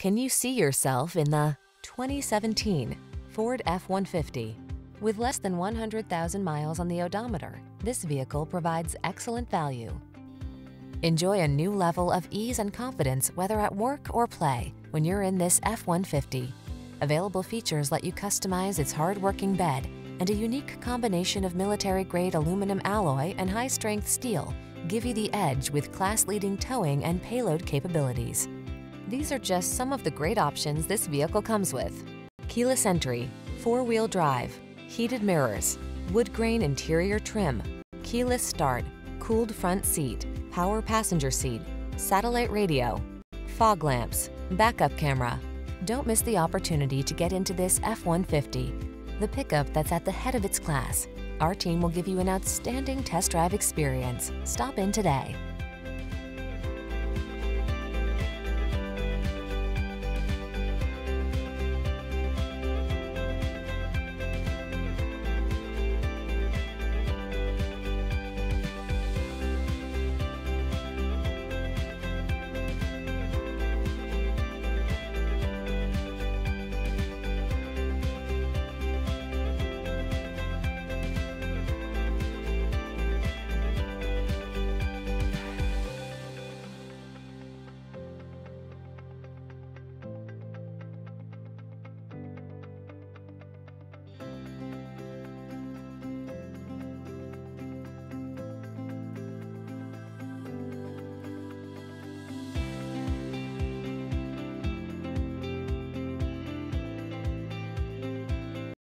Can you see yourself in the 2017 Ford F-150? With less than 100,000 miles on the odometer, this vehicle provides excellent value. Enjoy a new level of ease and confidence whether at work or play when you're in this F-150. Available features let you customize its hard-working bed and a unique combination of military-grade aluminum alloy and high-strength steel give you the edge with class-leading towing and payload capabilities. These are just some of the great options this vehicle comes with. Keyless entry, four-wheel drive, heated mirrors, wood grain interior trim, keyless start, cooled front seat, power passenger seat, satellite radio, fog lamps, backup camera. Don't miss the opportunity to get into this F-150, the pickup that's at the head of its class. Our team will give you an outstanding test drive experience. Stop in today.